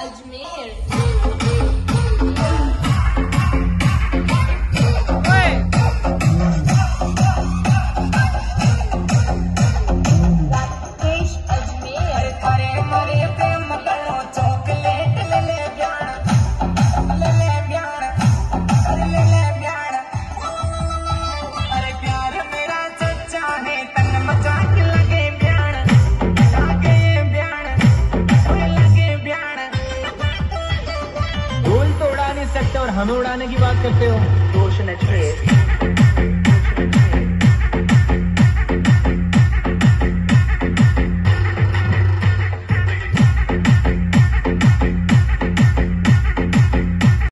Admir, सकते हो और हमें उड़ाने की बात करते हो? तो